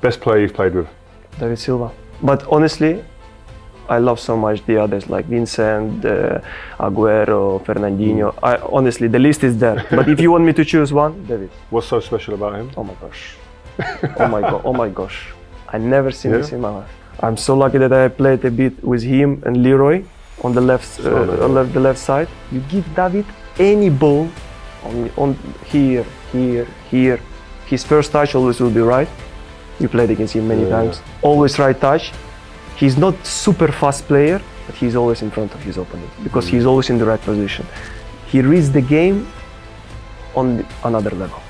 Best player you've played with? David Silva. But honestly, I love so much the others like Vincent, uh, Aguero, Fernandinho. I, honestly, the list is there. but if you want me to choose one, David. What's so special about him? Oh my gosh. oh my god. Oh my gosh. I never seen Yeah? this in my life. I'm so lucky that I played a bit with him and Leroy on the left, uh, on left, the left side. You give David any ball on, on here, here, here. His first touch always will be right. We played against him many Yeah. times. Always right touch. He's not super fast player, but he's always in front of his opponent because Mm. he's always in the right position. He reads the game on another level.